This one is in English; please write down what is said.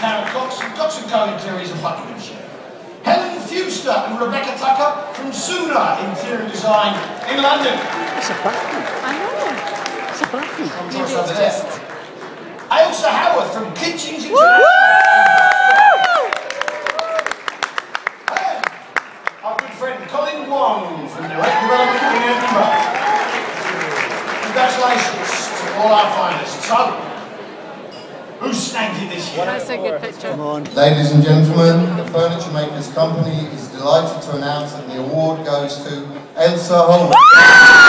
Superco Interiors of Buckinghamshire. Helen Fuster and Rebecca Tucker from Suna Interior Design in London. It's a bathroom. I know. It's a bathroom. From Maybe Josh it's over there. just- Ailsa Howorth from Kitchens International. And our good friend Colin Wong from Direct Development in Edinburgh. Congratulations to all our finalists. So, who's snagged it this year? That's a good picture. Come on. Ladies and gentlemen, the Furniture Makers Company is delighted to announce that the award goes to Ailsa Howorth.